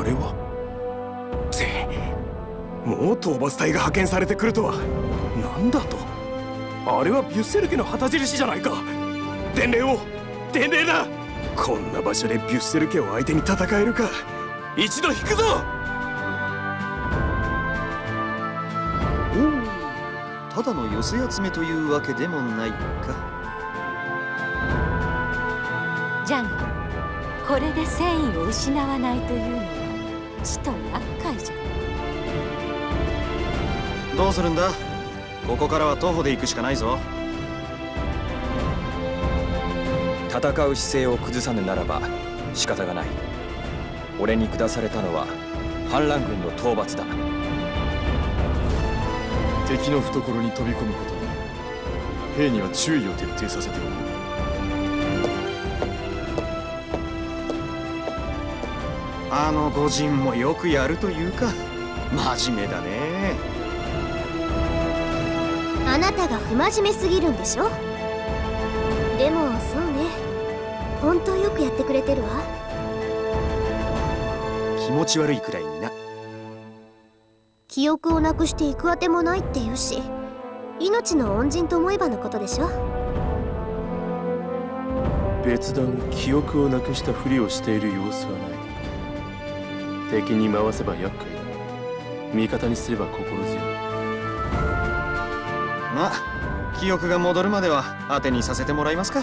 あれは？ぜもう討伐隊が派遣されてくるとは。何だと？あれはビュッセル家の旗印じゃないか。伝令を。伝令だ。こんな場所でビュッセル家を相手に戦えるか。一度引くぞ！おおただの寄せ集めというわけでもないか。ジャンこれで戦意を失わないというの。はちと厄介じゃ。どうするんだ？ここからは徒歩で行くしかないぞ。戦う姿勢を崩さぬならば仕方がない。俺に下されたのは反乱軍の討伐だ。敵の懐に飛び込むこと。兵には注意を徹底させておくあの御人もよくやるというか真面目だね。あなたが不真面目すぎるんでしょ？でもそうね。本当よくやってくれてるわ。気持ち悪いくらいにな。記憶をなくして行くあてもないって言うし命の恩人と思えばのことでしょ？別段記憶をなくしたふりをしている様子はない敵に回せば厄介だ。味方にすれば心強い。まあ記憶が戻るまでは当てにさせてもらいますか。